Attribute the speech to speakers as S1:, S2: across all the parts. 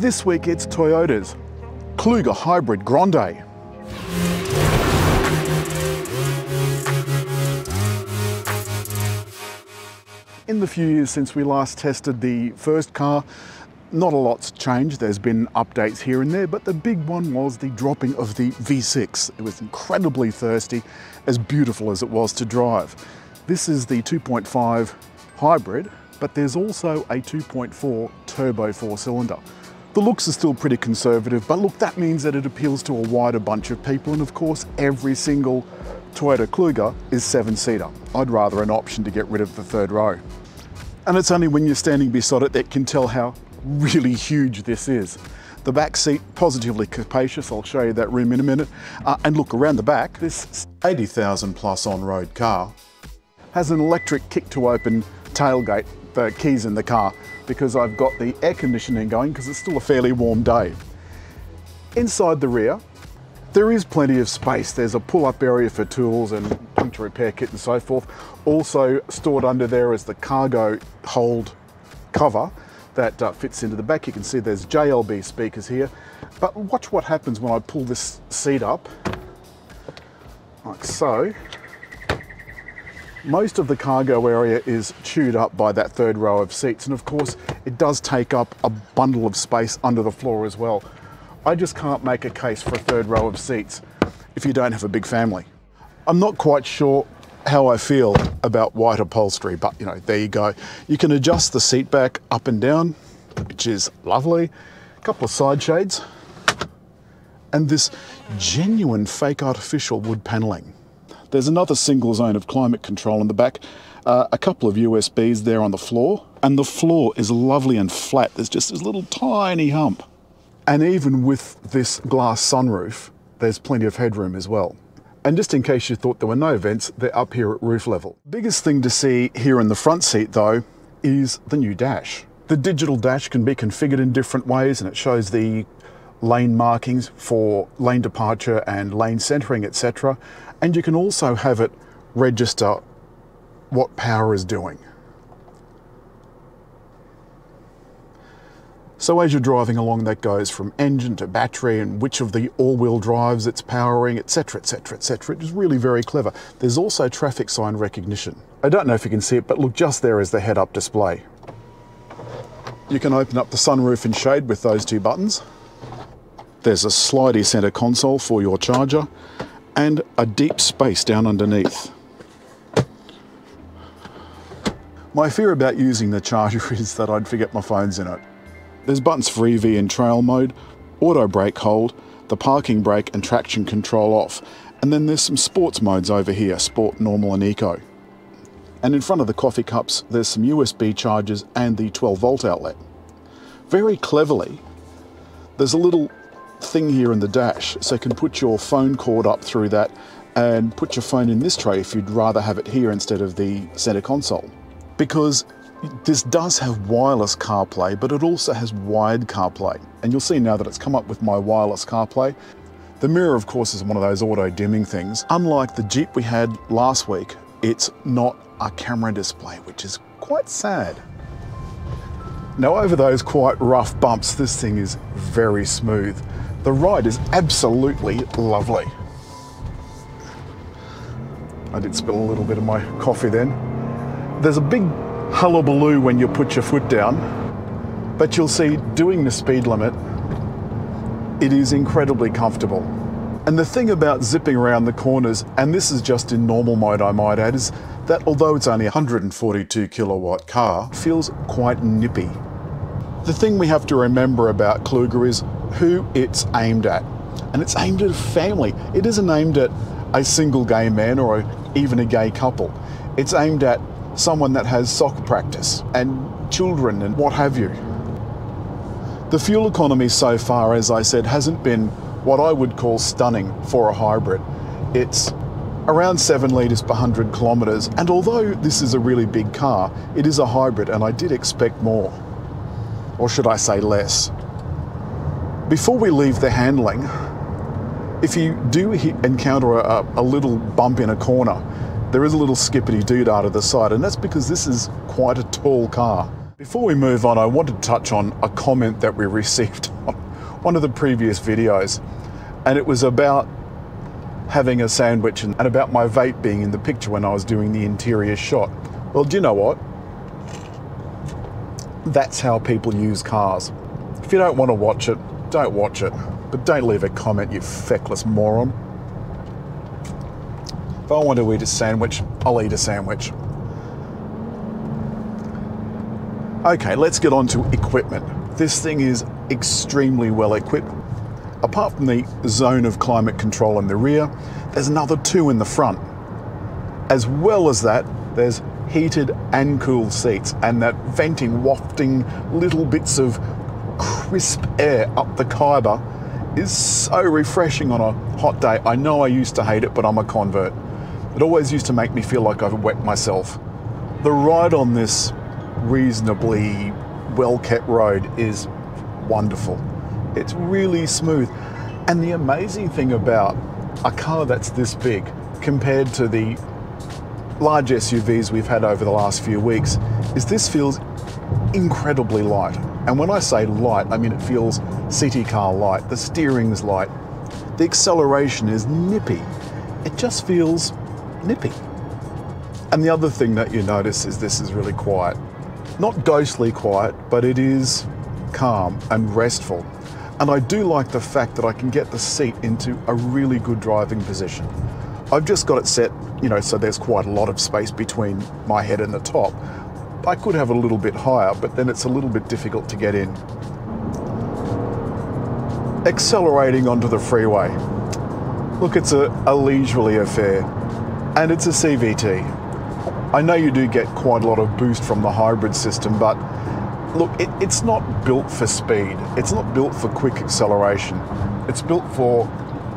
S1: This week it's Toyota's Kluger Hybrid Grande. In the few years since we last tested the first car, not a lot's changed. There's been updates here and there, but the big one was the dropping of the V6. It was incredibly thirsty, as beautiful as it was to drive. This is the 2.5 hybrid, but there's also a 2.4 turbo four cylinder. The looks are still pretty conservative, but look, that means that it appeals to a wider bunch of people. And of course, every single Toyota Kluger is seven seater. I'd rather an option to get rid of the third row. And it's only when you're standing beside it that can tell how really huge this is. The back seat, positively capacious, I'll show you that room in a minute. Uh, and look around the back, this 80,000 plus on-road car has an electric kick to open tailgate, the keys in the car, because I've got the air conditioning going because it's still a fairly warm day. Inside the rear, there is plenty of space. There's a pull-up area for tools and puncture repair kit and so forth. Also stored under there is the cargo hold cover that uh, fits into the back. You can see there's JBL speakers here. But watch what happens when I pull this seat up, like so. Most of the cargo area is chewed up by that third row of seats. And of course, it does take up a bundle of space under the floor as well. I just can't make a case for a third row of seats if you don't have a big family. I'm not quite sure how I feel about white upholstery, but you know, there you go. You can adjust the seat back up and down, which is lovely. A couple of side shades, and this genuine fake artificial wood paneling. There's another single zone of climate control in the back, uh, a couple of USBs there on the floor, and the floor is lovely and flat. There's just this little tiny hump. And even with this glass sunroof, there's plenty of headroom as well. And just in case you thought there were no vents, they're up here at roof level. Biggest thing to see here in the front seat though is the new dash. The digital dash can be configured in different ways and it shows the lane markings for lane departure and lane centering, etc. And you can also have it register what power is doing. So as you're driving along, that goes from engine to battery and which of the all-wheel drives it's powering, etc, etc, etc. It is really very clever. There's also traffic sign recognition. I don't know if you can see it, but look, just there is the head-up display. You can open up the sunroof and shade with those two buttons. There's a slidey center console for your charger and a deep space down underneath. My fear about using the charger is that I'd forget my phones in it. There's buttons for EV and trail mode, auto brake hold, the parking brake and traction control off, and then there's some sports modes over here, sport, normal and eco. And in front of the coffee cups, there's some USB chargers and the 12 volt outlet. Very cleverly, there's a little thing here in the dash, so you can put your phone cord up through that and put your phone in this tray if you'd rather have it here instead of the center console. Because this does have wireless CarPlay, but it also has wired CarPlay. And you'll see now that it's come up with my wireless CarPlay. The mirror, of course, is one of those auto dimming things. Unlike the Jeep we had last week, it's not a camera display, which is quite sad. Now over those quite rough bumps, this thing is very smooth. The ride is absolutely lovely. I did spill a little bit of my coffee then. There's a big hullabaloo when you put your foot down, but you'll see doing the speed limit, it is incredibly comfortable. And the thing about zipping around the corners, and this is just in normal mode I might add, is that although it's only a 142 kilowatt car, it feels quite nippy. The thing we have to remember about Kluger is who it's aimed at. And it's aimed at a family. It isn't aimed at a single gay man or even a gay couple. It's aimed at someone that has soccer practice and children and what have you. The fuel economy so far, as I said, hasn't been what I would call stunning for a hybrid. It's around 7 litres per 100 kilometres, and although this is a really big car, it is a hybrid and I did expect more. Or should I say less? Before we leave the handling, if you do encounter a, a little bump in a corner, there is a little skippity doodah to the side, and that's because this is quite a tall car. Before we move on, I want to touch on a comment that we received on one of the previous videos, and it was about having a sandwich and about my vape being in the picture when I was doing the interior shot. Well, do you know what? That's how people use cars. If you don't want to watch it, don't watch it. But don't leave a comment, you feckless moron. If I want to eat a sandwich, I'll eat a sandwich. Okay, let's get on to equipment. This thing is extremely well equipped. Apart from the zone of climate control in the rear, there's another two in the front. As well as that, there's heated and cooled seats and that venting, wafting little bits of crisp air up the Khyber is so refreshing on a hot day. I know I used to hate it, but I'm a convert. It always used to make me feel like I've wet myself. The ride on this reasonably well kept road is wonderful. It's really smooth. And the amazing thing about a car that's this big compared to the large SUVs we've had over the last few weeks is this feels incredibly light. And when I say light, I mean it feels city car light. The steering's light. The acceleration is nippy. It just feels nippy. And the other thing that you notice is this is really quiet. Not ghostly quiet, but it is calm and restful. And I do like the fact that I can get the seat into a really good driving position. I've just got it set, you know, so there's quite a lot of space between my head and the top. I could have a little bit higher, but then it's a little bit difficult to get in. Accelerating onto the freeway. Look, it's a, a leisurely affair, and it's a CVT. I know you do get quite a lot of boost from the hybrid system, but look, it, it's not built for speed. It's not built for quick acceleration. It's built for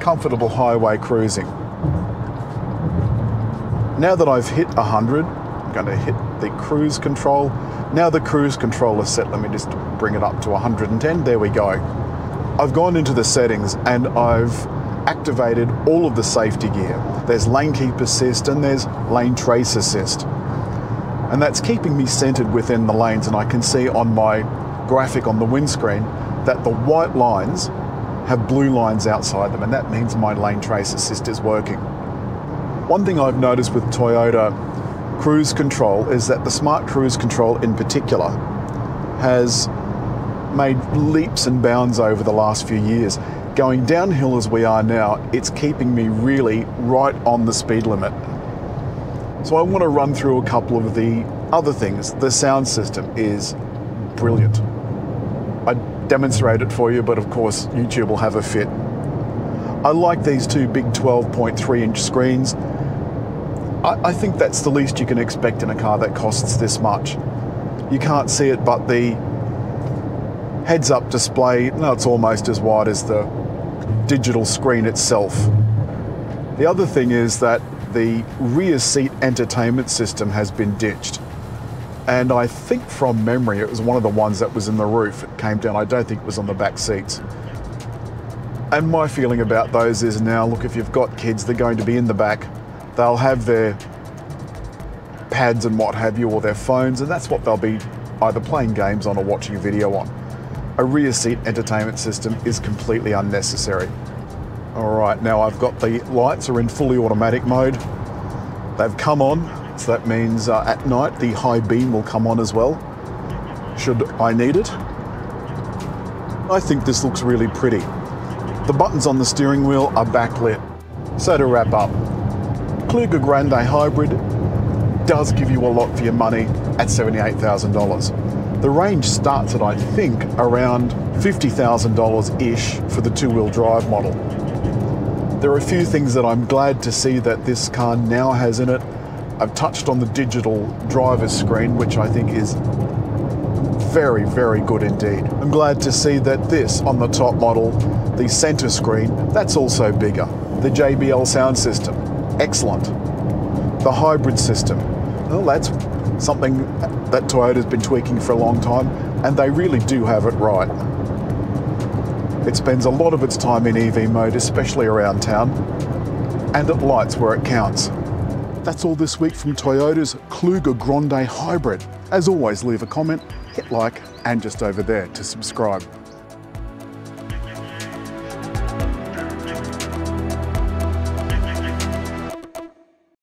S1: comfortable highway cruising. Now that I've hit 100, I'm going to hit the cruise control. Now the cruise control is set. Let me just bring it up to 110. There we go. I've gone into the settings and I've activated all of the safety gear. There's lane keep assist and there's lane trace assist. And that's keeping me centered within the lanes and I can see on my graphic on the windscreen that the white lines have blue lines outside them and that means my lane trace assist is working. One thing I've noticed with Toyota cruise control is that the smart cruise control in particular has made leaps and bounds over the last few years going downhill as we are now, it's keeping me really right on the speed limit. So I want to run through a couple of the other things. The sound system is brilliant. I demonstrate it for you, but of course YouTube will have a fit. I like these two big 12.3 inch screens. I, I think that's the least you can expect in a car that costs this much. You can't see it, but the heads up display, no, it's almost as wide as the digital screen itself. The other thing is that the rear seat entertainment system has been ditched. And I think from memory, it was one of the ones that was in the roof. It came down, I don't think it was on the back seats. And my feeling about those is now, look, if you've got kids, they're going to be in the back. They'll have their pads and what have you, or their phones, and that's what they'll be either playing games on or watching a video on a rear seat entertainment system is completely unnecessary. All right, now I've got the lights are in fully automatic mode. They've come on, so that means uh, at night the high beam will come on as well, should I need it. I think this looks really pretty. The buttons on the steering wheel are backlit. So to wrap up, Kluger Grande Hybrid does give you a lot for your money at $78,000. The range starts at, I think, around $50,000-ish for the two-wheel drive model. There are a few things that I'm glad to see that this car now has in it. I've touched on the digital driver's screen, which I think is very, very good indeed. I'm glad to see that this, on the top model, the center screen, that's also bigger. The JBL sound system, excellent. The hybrid system, well, that's something that Toyota's been tweaking for a long time, and they really do have it right. It spends a lot of its time in EV mode, especially around town, and it lights where it counts. That's all this week from Toyota's Kluger Grande Hybrid. As always, leave a comment, hit like and just over there to subscribe.